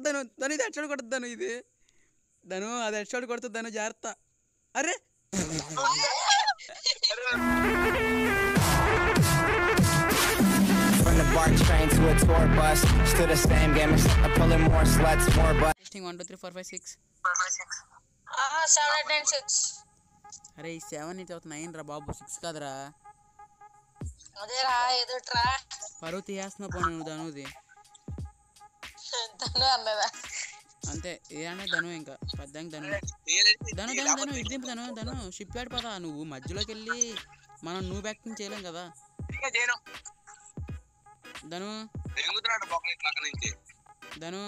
కొడుతుంది ధను ఇది head shot కొడుతుంది ధను ఇది. ధను అది హెడ్ షాట్ కొడుతుంది ధను జాగ్రత్త. అరే! ఎయిట్ అరే ఈ సెవెన్ అవుతుంది నైన్ రా బాబు సిక్స్ కాదురా. పరువు తీయేస్తున్నా పోను నువ్వు తను అన్నదా? అంతే ఏ అనే ధను ఇంకా ధను. ధను ధను ధను ధను ధను షిప్ యార్డ్ పదా నువ్వు? మధ్యలోకి వెళ్ళి మనం నువ్వు యాక్టింగ్ చేయలేం కదా. చేయను. ధను. ధను.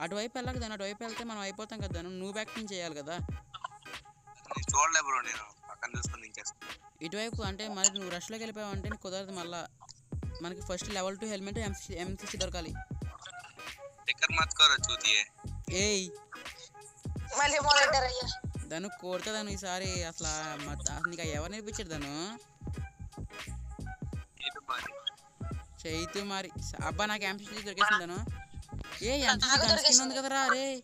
అటువైపు వెళ్ళక ధను అటువైపు వెళ్తే మనం అయిపోతాం కదా ధను. నువ్వు యాక్టింగ్ చేయాలి కదా. నేను చూడలే బ్రో నేను. పక్కన చూసుకొని దించేస్తాను ఇటువైపు అంటే మరి నువ్వు రష్లోకి వెళ్ళిపోయావు అంటే నీకు కుదరదు మళ్ళా. మనకి ఫస్ట్ లెవెల్ టూ హెల్మెట్ ఎంసీ ఎంసీసీ దొరకాలి. ఏయ్. మళ్ళీ మొదలెట్టారు అయ్యా ధను కోరుతా ధను ఈసారి అసలు నీకు ఎవరు నేర్పించాడు మరి. చైతు మరి. అబ్బా నాకు ఎంసీసీ దొరికేసింది ధను. ఏ ఎంసీసీ ఉంది కదరా అరే.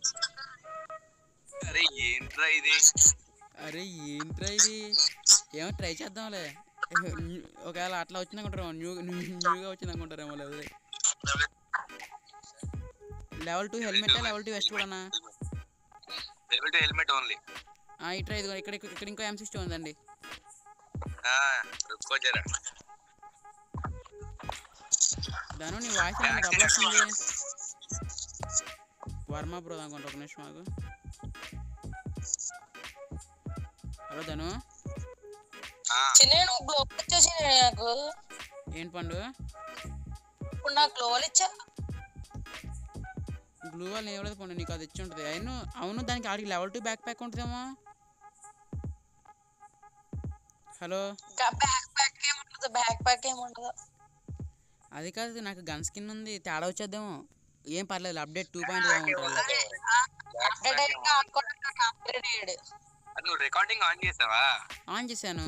అరే ఏంట్రా ఇది? అరే ఏంట్రా ఇది? ఏమో ట్రై చేద్దాంలే. ఒకవేళ అట్లా వచ్చింది అనుకుంటారేమో న్యూ న్యూ- న్యూగా వచ్చింది అనుకుంటారేమో లేదు level two helmet level two vest కూడా హెల్మెట్ హెల్మెట్ ఓన్లీ ఇట్రా ఇదిగో ఇక్కడ ఇక్కడ ఇంకో ఎం సిక్స్టీ ఉందండి. దాని నీ వాయిస్ డబ్బులు వస్తుంది? వర్మ బ్రో అనుకుంటా ఒక నిమిషం ఆగు. హలో ధను. చిన్న నువ్వు గ్లోబల్ ఇచ్చేసి నాకు? ఏంటి పండు? ఇప్పుడు నాకు గ్లోబల్ ఇచ్చా. గ్లూ వాళ్ళు ఏవలేదు పండు నీకు అది ఇచ్చి ఉంటుంది. అవును అవును దానికి ఆడికి లెవెల్ టూ బ్యాక్ ప్యాక్ ఉంటుందేమో. హలో బ్యాక్ ప్యాక్ ఏముండదు బ్యాక్ ప్యాక్ ఏముండదు అది కాదు నాకు గన్ స్కిన్ ఉంది తేడా వచ్చేద్దాము. ఏం పర్లేదు అప్డేట్ టూ పాయింట్ ఉంటుంది. రికార్డింగ్ ఆన్ చేసావా? ఆన్ చేశాను.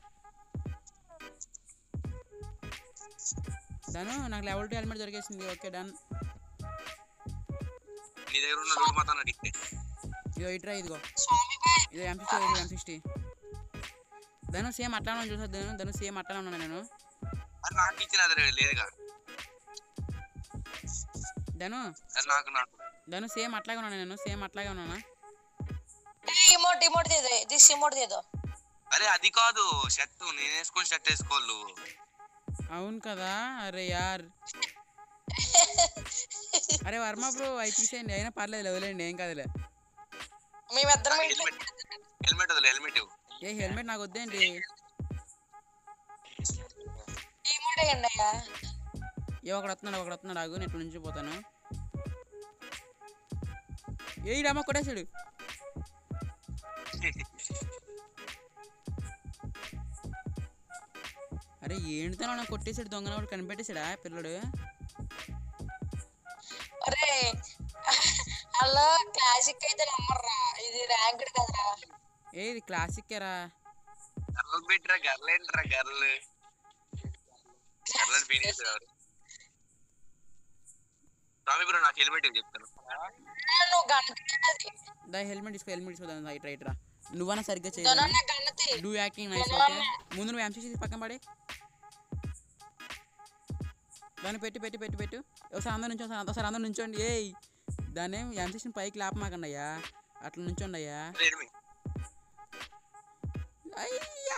ధను నాకు level two helmet దొరికేసింది. Okay done. నీ దగ్గర ఉన్న రూట్ మొత్తం అడిగితే ఇదిగో ఇట్రా ఇదిగో. ఇది ఎం సిక్స్టీ ఇది ఎం సిక్స్టీ ధను సేమ్ అట్లా ఉన్నాను చూసా ధను. ధను సేమ్ అట్లా ఉన్నాను నేను. నాకు ఇచ్చిన లేదుగా. ధను? నాకు నాకు. ధను సేమ్ అట్లాగే ఉన్నాను నేను. సేమ్ అట్లాగే ఉన్నానా? ఇమోట్ ఇమోట్ దేదో దిస్ ఇమోట్ దేదో అరే అది కాదు షర్ట్. నేను వేసుకొని షర్ట్ వేసుకోవాలి. అవును కదా? అరే యార్. అరే వర్మ బ్రో అవి తీసేయండి. అయినా పర్లేదు వదిలేండి ఏం కాదులే. మేమిద్దరం హెల్మెట్ హెల్మెట్ వదిలే హెల్మెట్ ఏ హెల్మెట్ నాకు అయ్యా. ఏ ఒకడు వస్తున్నాడు ఒకడు వస్తున్నాడు ఆగు నేను ఇటు నుంచి పోతాను. ఏ రమ్మ కొట్టేశాడు. అరే ఏంటితో నాకు కొట్టేశాడు దొంగన వాడు కనిపెట్టేశాడా పిల్లడు? అరే అలా క్లాసిక్ అయితే నమ్మర్రా ఇది ర్యాంక్డ్ కదరా. ఏ ఇది క్లాసిక్ రా గర్ల్ గర్ల్ ఏంట్రా గర్ల్ గర్ల్ స్వామి బ్రో నాకు హెల్మెట్ చెప్తాను దా హెల్మెట్ తీసుకో హెల్మెట్ రైట్ రైట్ రా. నువ్వన్నా సరిగ్గా చేయాలి డూ యాక్టింగ్ నైస్ ఓకే ముందు నువ్వు ఎంసీసీ పక్కన పడే. దాన్ని పెట్టి పెట్టి పెట్టి పెట్టు. ఒకసారి అందరు నుంచో ఒకసారి అందరు నుంచోండి. ఏయ్ దాన్ని ఎంసీసీని పైకి లేపమాకండి అయ్యా అట్లా నుంచోండి అయ్యా అయ్యా!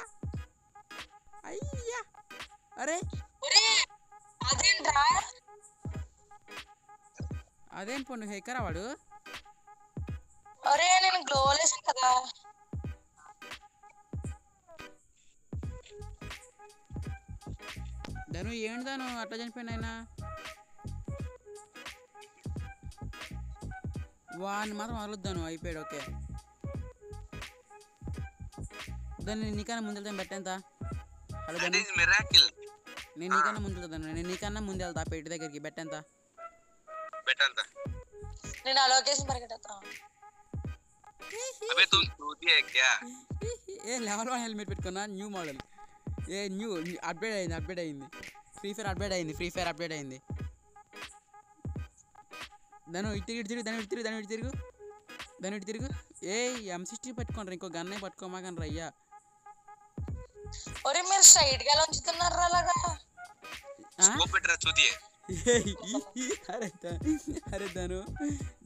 అయ్యా! అరే! అదేం పండు హెక్కరా వాడు? ఒరే నేను గ్లోవల్ వేసాను కదా. ధను ఏంటి దాను అట్లా చనిపోయిన ఆయన వాడిని మాత్రం వదలొద్దాను అయిపోయాడు ఓకే దాన్ని నీకన్నా ముందు వెళ్తాను పెట్టేంత హలో దట్ దాన్ని ఈస్ మిరాకిల్ నేను నీకన్నా ముందు వెళ్తాను నేను నీకన్నా ముందు వెళ్తా పెట్టి దగ్గరికి పెట్టేంత బెటర్ అంత నేను ఆ లొకేషన్ పరిగెడతా అబే तुम चूती है क्या ఏ లెవెల్ వన్ హెల్మెట్ పెట్టుకున్నా న్యూ మోడల్ ఏ న్యూ అప్డేట్ అయింది అప్డేట్ అయింది. ఫ్రీ ఫైర్ అప్డేట్ అయింది ఫ్రీ ఫైర్ అప్డేట్ అయింది. దాని ఇటు తిరిగి తిరిగి దాని ఇటు తిరుగు దాని ఇటు తిరుగు. దాని ఇటు తిరుగు. ఏ ఎం సిక్స్టీ పట్టుకోండి ఇంకో గన్నే పట్టుకోమాకండి రయ్యా ఒరే మీరు సైడ్గా లంచుతున్నారు అలాగా? అరే అరే ధను.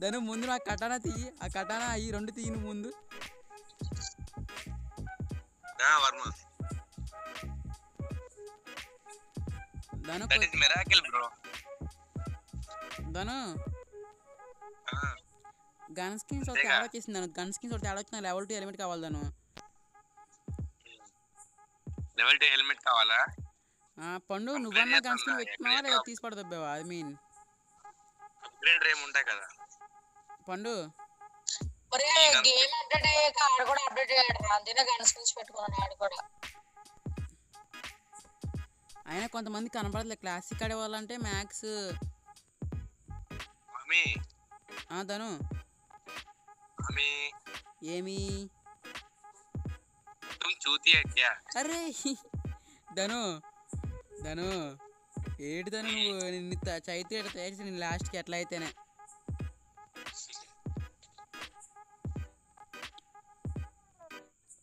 ధను ముందు నా కటానా తీయి. ఆ కటానా ఈ రెండు తీయి ముందు. Varma. Dhanu that is miracle bro Dhanu gun skins ఒకటి యాడ్ వచ్చేసింది ధను గన్ స్కిన్స్ ఒకటి యాడ్ వచ్చిన లెవెల్ టూ హెల్మెట్ కావాలి ధను లెవెల్ టూ హెల్మెట్ కావాలా పండు నువ్వన్నా గన్ స్కిన్ పెట్టినావా లేదా తీసి పడదబ్బావా ఐ మీన్ అప్గ్రేడ్ రేమ్ ఉంటాయి కదా పండు మరి గేమ్ అప్డేట్ అయ్యాక ఆడ కూడా అప్డేట్ అయ్యాడు అందుకే గన్ స్కిన్స్ పెట్టుకున్నాడు ఆడ కూడా అయినా కొంతమంది కనపడలేదు క్లాసిక్ ఆడేవాళ్ళంటే మ్యాథ్స్ తను ఏమి? అరే ధను. ధను. ఏడు ధను నువ్వు? నిన్ను చైతి తయారు నేను లాస్ట్కి ఎట్లా అయితేనే.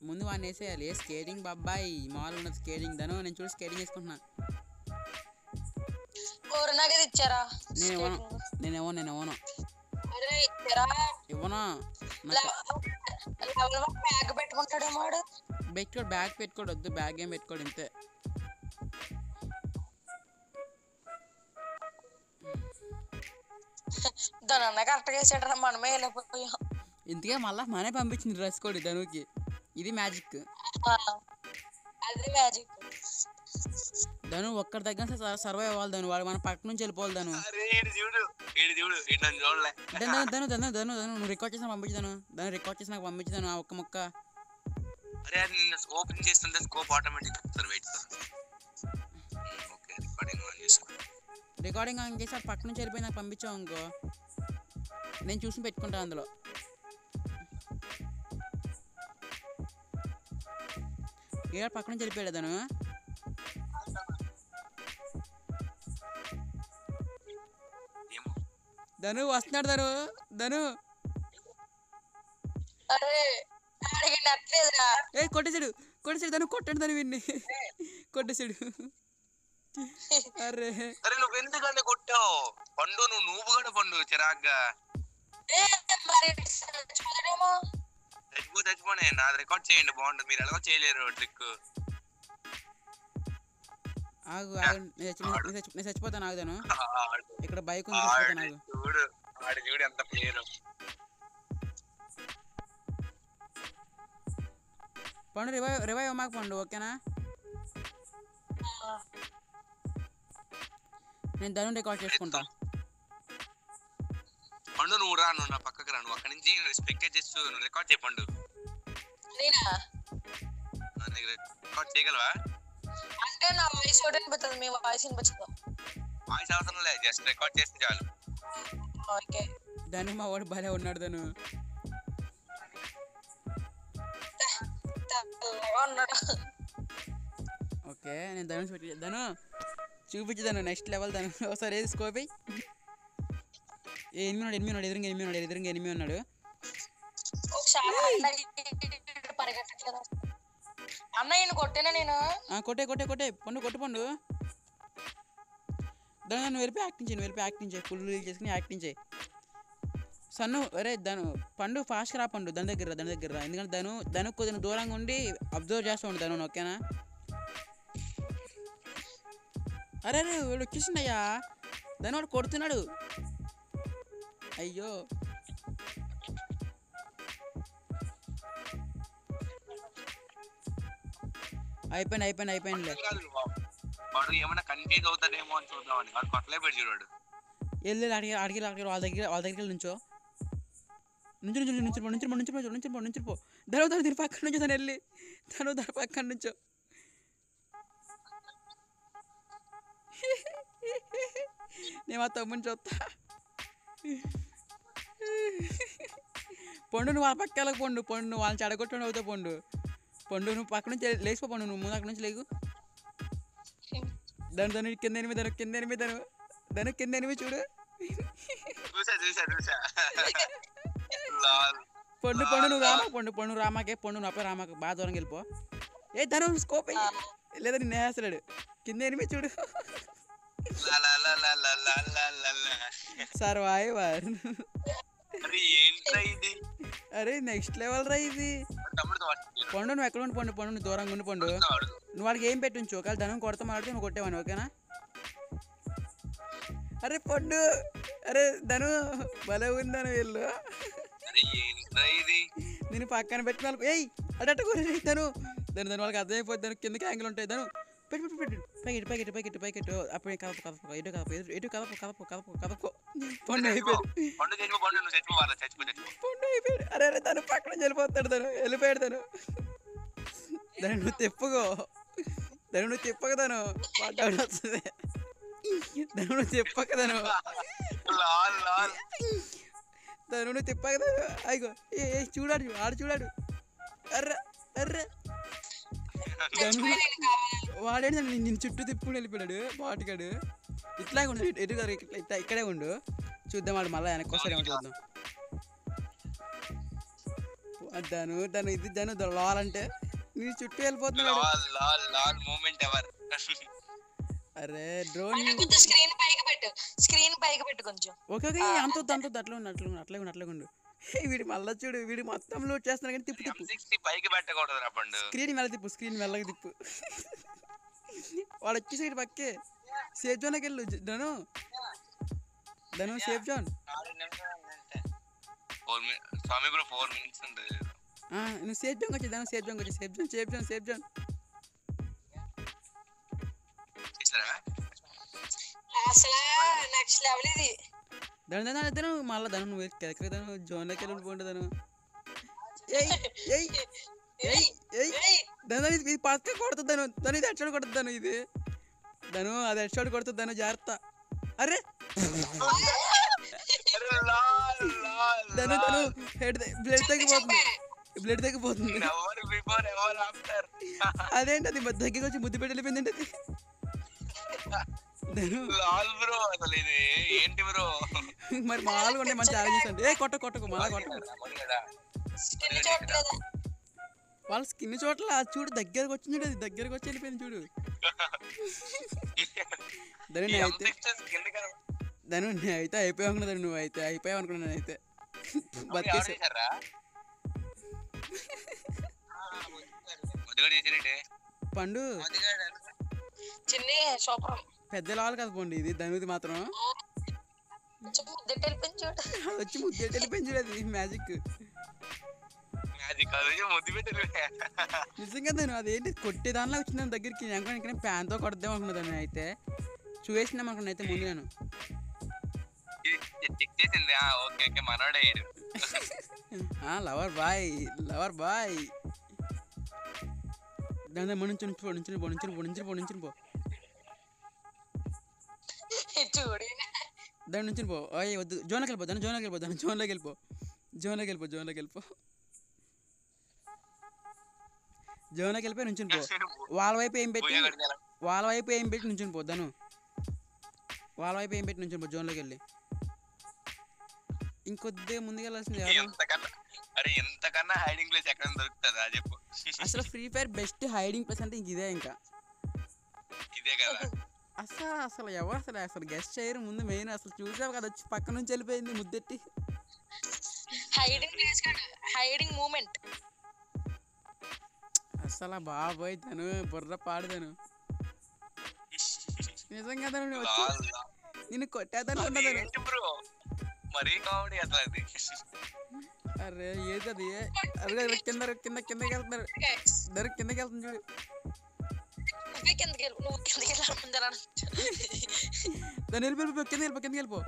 ముందు వాడిని వేసేయాలి. ఏ స్కేటింగ్ బాబాయ్ ఉన్న స్కేటింగ్ ధను నేను చూడు స్కేటింగ్ వేసుకుంటున్నాను ఇచ్చారా? నేను ఇవ్వను నేను ఇవ్వను నేను ఇవ్వను అరే ఇచ్చారా? ఇవ్వను? బ్యాగ్ పెట్టుకుంటాడేమో పెట్టుకోడు బ్యాగ్ పెట్టుకోడు వద్దు బ్యాగ్ ఏం పెట్టుకోడు ఇంతే. దాని కరెక్ట్గా మనమే వెళ్ళిపోయాం. ఇంతకే మళ్ళీ మనే పంపించింది డ్రెస్ కోడ్ ధనుకి. ఇది మ్యాజిక్. అది మ్యాజిక్. ధను ఒక్కడి దగ్గర సర్వైవ్ అవ్వాలి ధను. వాడు మన పక్క నుంచి వెళ్ళిపోవాలి ధను. ధను ధను ధను ధను ధను ధను. నువ్వు రికార్డ్ చేసి నాకు పంపించు ధను. ధను రికార్డ్ చేసి నాకు పంపించు ధను. ఆ ఒక్క మొక్క. అరే నిన్న చేస్తుంటే scope automatic sir wait sir okay recording on recording on చేసి పక్క నుంచి వెళ్ళిపోయి నాకు పంపించావు ఇంకో నేను చూసి పెట్టుకుంటాను అందులో. ఏ పక్క నుంచి వెళ్ళిపోయాడు ధను. ధను వస్తున్నాడు ధను ధను. అరే ఆడికి నచ్చలేదురా ఏ కొట్టేసాడు కొట్టేసాడు ధను కొట్టాడు ధను విన్ని కొట్టేసాడు. అరే. అరే నువ్వు ఎందుకంటే కొట్టావు? పండు నువ్వు నువ్వు కూడా పండు చిరాగ్గా. చచ్చిపో చచ్చిపోనే నాది రికార్డ్ చేయండి బాగుంటుంది. మీరు ఎలాగో చేయలేరు ట్రిక్ ఆగు ఆగు నేను చచ్చి- నేను చచ్చి- నేను చచ్చిపోతాను ఆగుదాను ఇక్కడ బైక్ ఉంది చచ్చిపోతాను ఆగు. చూడు ఆడు చూడు ఎంత ప్లేయర్ పండు రివైవ్ రివైవ్ అమ్మాక పండు ఓకేనా? నేను ధను రికార్డ్ చేసుకుంటా. పండు నువ్వు రా నువ్వు నా పక్కకి రా నువ్వు అక్కడి నుంచి స్పెక్టేట్ చేస్తూ నువ్వు రికార్డ్ చేయి పండు. నేనా? రికార్డ్ చేయగలవా? అంటే నా వాయిస్ ఒకటి వినిపిస్తుంది మీ వాయిస్ వినిపించదు. వాయిస్ అవసరం లేదు జస్ట్ రికార్డ్ చేస్తే చాలు. ఓకే. ధను మా వాడు భలే ఉన్నాడు ఉన్నాడు. ఓకే నేను ధను పెట్టి ధను చూపించు ధను నెక్స్ట్ లెవెల్ ధను. ఒకసారి ఏది స్కోప్ ఏ ఎనిమిది ఉన్నాడు ఎనిమిది ఉన్నాడు ఎదురుగా ఎనిమిది ఉన్నాడు ఎదురుగా ఎనిమిది ఉన్నాడు. ఒకసారి అన్నయ్యను కొట్టేనా నేను? కొట్టే కొట్టే కొట్టే. పండు కొట్టు పండు. దాని నన్ను వెళ్ళిపోయి యాక్టింగ్ చేయి వెళ్ళి యాక్టింగ్ చేయి. ఫుల్ రీల్ చేసుకుని యాక్టింగ్ చేయి. సన్ను అరే దాను పండు ఫాస్ట్గా రా పండు. దాని దగ్గర దాని దగ్గర ఎందుకంటే దాను దాను కొద్దిగా దూరంగా ఉండి అబ్జర్వ్ చేస్తూ ఉండు దాను ఓకేనా అరే అరే వీడు వచ్చేసిండయ్యా. దాని వాడు కొడుతున్నాడు. అయ్యో. అయిపోయింది అయిపోయింది బాబు. వాడు ఏమైనా కన్ఫ్యూజ్ అవుతాడేమో అని చూద్దామని. వాడు కొట్టలే పెట్టి చూడాడు. వెళ్ళి అడిగి అడిగి అడిగి వాళ్ళ దగ్గర వాళ్ళ దగ్గర నుంచో. నుంచి నుంచి నుంచి పో నుంచి పో నుంచి పో నుంచి పో నుంచి పో. ధను ధను దీని పక్కన నుంచి తను వెళ్ళి. ధను దాని పక్కన నుంచో. నేను మా తమ్ముని చూస్తా. పండు నువ్వు వాళ్ళ పక్క వెళ్ళక పండు పండు వాళ్ళని చెడగొట్టండి అవుతావు పండు. పండు నువ్వు పక్క నుంచి లేచిపో పండు నువ్వు ముందు అక్కడ నుంచి లేకు దాని దాని కింద ఎనిమిది దాని కింద ఎనిమిది దాని దాని కింద ఎనిమిది చూడు. పండు పండు నువ్వు రామా పండు పండు రామాకే పండు నా పేరు రామాకే బాగా దూరం వెళ్ళిపో. ఏ ధను స్కోప్ లేదా నిన్ను వేస్తున్నాడు. కింద ఎనిమిది చూడు. లా లా లా అరే నెక్స్ట్ లెవెల్ రా ఇది. పండు నువ్వు ఎక్కడ ఉండి పండు? పండు నువ్వు దూరంగా ఉండి పండు. నువ్వు వాడికి ఏం పెట్టించు ఒకవేళ ధనం కొడతా మాడితే నువ్వు కొట్టేవాని ఓకేనా? అరే పండు. అరే ధను భలే ఉందను వీళ్ళు. నేను పక్కన పెట్టిన వాళ్ళు ఏయ్ అడట కూర ధను. దాని దాని వాళ్ళకి అర్థమైపోద్ది కిందకి యాంగిల్ ఉంటాయి ధను. పెట్టు పెట్టు పెట్టు. ప్యాకెట్ ప్యాకెట్ ప్యాకెట్ ప్యాకెట్ అప్పుడే కవపు కవపు ఎటు కవపు ఎటు కవపు కవపు కవపు కవపు పండు అయిపోయాడు పండు అయిపోయాడు అరే అరే తను పక్కన వెళ్ళిపోతాడు తను వెళ్ళిపోయాడు తను దాన్ని నువ్వు తెప్పుకో దాన్ని నువ్వు తెప్పక తను పడ్డాడు వస్తుంది దాన్ని నువ్వు తెప్పక తను దాన్ని నువ్వు తెప్పక అయ్యో ఏ చూడాడు ఆడు చూడాడు అర్రా అర్రా వాడేంటి నేను చుట్టూ తిప్పుకుని వెళ్ళిపోయాడు బాటుగాడు ఇట్లాగే ఉండు ఎటు కాదు, ఇట్లా ఇట్లా ఇక్కడే ఉండు. చూద్దాం వాడు మళ్ళీ వెనక్కి వస్తాడేమో చూద్దాం. దాను దాను ఇది దాను లోలంటే నీ చుట్టూ వెళ్ళిపోతున్నాడు అరే డ్రోన్ స్క్రీన్ పైకి పెట్టు. స్క్రీన్ పైకి పెట్టు కొంచెం. ఓకే ఓకే అంత అంత అట్లా ఉండు అట్లా ఉండు అట్లే ఉండు అట్లే ఉండు. వీడు మళ్ళా చూడు వీడు మొత్తం లోడ్ చేస్తున్నాడు కానీ తిప్పు తిప్పు. సిక్స్టీ పైకి పెట్టకూడదు రా పండు. స్క్రీన్ మెల్ల తిప్పు స్క్రీన్ మెల్లగా తిప్పు. వాడు వచ్చేసి ఇటు పక్కే. సేఫ్ జోన్కి వెళ్ళు Dhanu. Dhanu safe zone four స్వామి బ్రో ఫోర్ మినిట్స్ ఉంటుంది ఆ, నువ్వు సేఫ్ జోన్కి వచ్చి ధను సేఫ్ జోన్కి వచ్చి safe zone safe zone safe zone అసలు నెక్స్ట్ లెవెల్ ఇది. దాని దాని అయితే మళ్ళీ దాని నువ్వు కెలకరి దాని జోన్లోకి వెళ్ళి ఉండిపోండి దాని దాని ఇది పక్క కొడుతుందను దాను దాని ఇది హెడ్షాట్ కొడుతుంది ఇది. దాను అది హెడ్షాట్ కొడుతుంది జాగ్రత్త. అరే. దాని తను బ్లడ్ తగ్గిపోతుంది బ్లడ్ తగ్గిపోతుంది అదేంటి అది దగ్గరికి వచ్చి ముద్దు పెట్టి వెళ్ళిపోయింది అది లాల్ బ్రో అసలు ఇది ఏంటి బ్రో? మరి మామూలుగా ఉండే మంచి ఆలోచించండి ఏ కొట్ట కొట్టకు స్కిన్ చూడట్లేదా? వాళ్ళ స్కిన్ చోట్ల అది చూడు దగ్గరకు వచ్చింది చూడు అది దగ్గరకు వచ్చి వెళ్ళిపోయింది చూడు. ధను నేను అయితే ధను నేను అయితే అయిపోయావు అనుకున్నా నువ్వు అయితే అయిపోయావు అనుకున్నా నేనైతే బతికేసా ముద్దుగడ చేసారంటే పండు. చిన్ని సూపర్ పెద్దలాలు కదా పోండి ఇది ధనుది మాత్రం. వచ్చి ముద్దు వెళ్ళిపోయింది అది మ్యాజిక్ నిజంగా నేను అదేంటి కొట్టే దానిలో వచ్చిన దగ్గరికి. నేను ప్యాన్తో కొడదాం అనుకున్నాను అయితే. చూసిన అనుకున్నా అయితే ముందు నేను. Lover boy lover boy. దాని నుంచి నుంచి నుంచి నుంచి నుంచి నుంచి పో. చూడు. దాని నుంచి పో. అయ్యి వద్దు. జోన్లోకి వెళ్ళిపో దాని జోన్లోకి వెళ్ళిపో దాని జోన్లోకి వెళ్ళిపో. జోన్లోకి వెళ్ళిపో జోన్లోకి వెళ్ళిపో. జోన్లోకి వెళ్ళిపోయి నుంచి పో. వాళ్ళ వైపు ఏం పెట్టి? వాళ్ళ వైపు ఏం పెట్టి నుంచి పోద్దాను వాళ్ళ వైపు ఏం పెట్టి నుంచి పో జోన్లోకి వెళ్ళి. ఇంకొద్దే ముందుకు వెళ్ళాల్సింది ఎవరు? ఎంతకన్నా అరే ఎంతకన్నా హైడింగ్ ప్లేస్ ఎక్కడ దొరుకుతుందా? చెప్పు. అసలు free fire best hiding place అంటే ఇంక ఇదే ఇంకా. ఇదే కదా. అసలు అసలు ఎవరు అసలు అసలు గెస్ట్ చేయరు ముందు మెయిన్ అసలు చూసావు కదా వచ్చి పక్క నుంచి వెళ్ళిపోయింది ముద్దెట్టి. హైడింగ్ ప్లేస్ హైడింగ్ మూమెంట్ అసలు బాబోయ్ తను బుర్ర పాడుదాను నిజంగా తను నేను కొట్టేదాను మరీ కామెడీ అసలు అది. అరే ఏది అది? అరే కింద కింద కిందకి వెళ్తున్నారు. కిందకి వెళ్తుంది చూడు. నువ్వే కిందకి వెళ్ళు నువ్వు కిందకి వెళ్ళాలి ముందర దాన్ని వెళ్ళిపో కింద వెళ్ళిపో కిందకి వెళ్ళిపో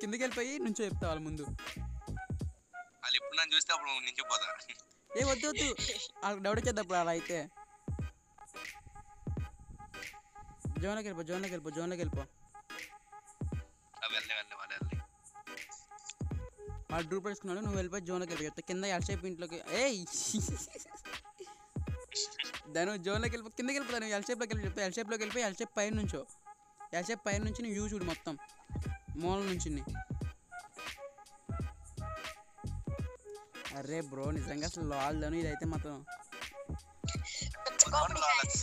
కిందకి వెళ్ళిపోయి నుంచో చెప్తా వాళ్ళ ముందు చూస్తే అప్పుడు నించిపోతా ఏ వద్దు వద్దు వాళ్ళకి డౌట్ వచ్చేటప్పుడు అలా అయితే జోన్లోకి వెళ్ళిపో జోన్లోకి వెళ్ళిపో జోన్లోకి వెళ్ళిపో వెళ్ళి వెళ్ళి వాళ్ళు వెళ్ళి డ్రూప్ వేసుకున్నాడు నువ్వు వెళ్ళిపోయి జోన్లోకి వెళ్ళి కింద ఎల్షేప్ ఇంట్లోకి ఏయ్ దాని జోన్లోకి వెళ్ళిపో కిందకి వెళ్ళిపోతాను ఎల్షేప్లోకి వెళ్ళి చెప్తా ఎల్షేప్లోకి వెళ్ళిపోయి ఎల్షేప్ పైన నుంచో. ఎల్షేప్ పైన నుంచి నువ్వు యూ చూడు మొత్తం. మూల నుంచి అరే బ్రో నిజంగా అసలు లాల్దాను ఇదైతే మాత్రం guys.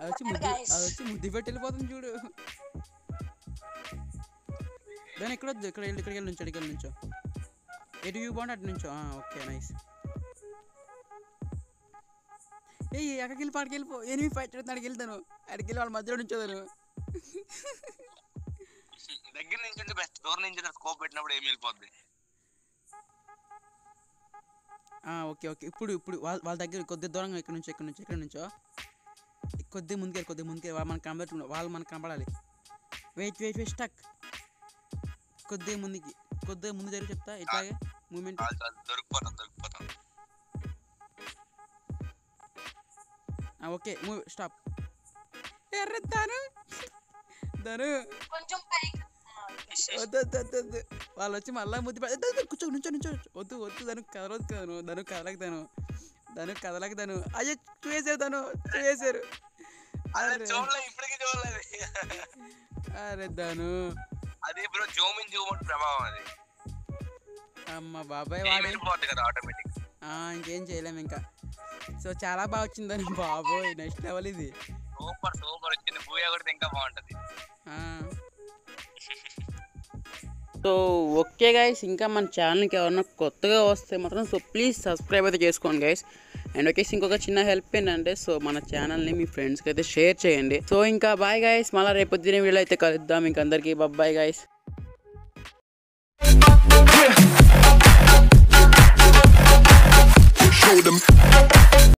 అది వచ్చి ముద్దు అది వచ్చి ముద్దు పెట్టి వెళ్ళిపోతుంది చూడు. దాని ఇక్కడ వద్దు? ఇక్కడ వెళ్ళి ఇక్కడికి వెళ్ళి నుంచో ఇక్కడికి వెళ్ళి నుంచో. ఎటు వ్యూ బాగుంది అటు నుంచో? ఓకే నైస్ ఏ ఎక్కడికి వెళ్ళి పాడికి వెళ్ళిపో ఎనిమిది ఫైట్ అడిగి వెళ్తాను అడిగి వెళ్ళి వాళ్ళ మధ్యలో నుంచోదాను దగ్గర నుంచి బెస్ట్ దూరం నుంచి స్కోప్ పెట్టినప్పుడు ఏమి వెళ్ళిపోద్ది? Okay okay. ఇప్పుడు ఇప్పుడు వాళ్ళ వాళ్ళ దగ్గర కొద్ది దూరంగా ఇక్కడ నుంచి ఇక్కడ నుంచి ఇక్కడ నుంచో. కొద్ది ముందుకెళ్ళి కొద్ది ముందుకెళ్ళి. వాళ్ళు మనకు కనబడుతున్నారు వాళ్ళు మనకు కనబడాలి. వెయిట్ వెయిట్ వెయిట్ స్టక్ కొద్దిగా ముందుకి కొద్దిగా ముందు జరిగి చెప్తా. ఇట్లాగే మూమెంట్ దొరికిపోతాం దొరికిపోతాం. ఓకే మూవ్ స్టాప్ ఎర్ర దాను దాను కొంచెం. వద్దు వాళ్ళు వచ్చి మళ్ళీ ముద్దు పెడ- వద్దు, వద్దు, కూర్చో నుంచో నుంచో. వద్దు వద్దు దాను కదలొద్దు కదను దాను కదలక దాను దాను కదలక దాను అయ్యో చూసేసారు దాను చూసేసారు అరే దాను అది ఇప్పుడు జూమ్ ఇన్ జూమ్ అవుట్ ప్రభావం అది. అమ్మ బాబాయ్ వాడే. కదా ఆటోమేటిక్ ఇంకేం చేయలేము ఇంకా. సో చాలా బాగా వచ్చిందని బాబోయ్ నెక్స్ట్ లెవెల్ ఇది. సూపర్ సూపర్ వచ్చింది. భూయా కూడా ఇంకా బాగుంటుంది. సో ఓకే గైస్ ఇంకా మన ఛానల్కి ఎవరైనా కొత్తగా వస్తే మాత్రం సో ప్లీజ్ సబ్స్క్రైబ్ అయితే చేసుకోండి గైస్ అండ్ ఓకే ఇంకొక చిన్న హెల్ప్ ఏంటంటే సో మన ఛానల్ని మీ ఫ్రెండ్స్కి అయితే షేర్ చేయండి. సో ఇంకా బాయ్ గైస్ మళ్ళీ రేపు దిన వీడియో అయితే కలుద్దాం. ఇంకందరికీ బాయ్ గైస్ told them.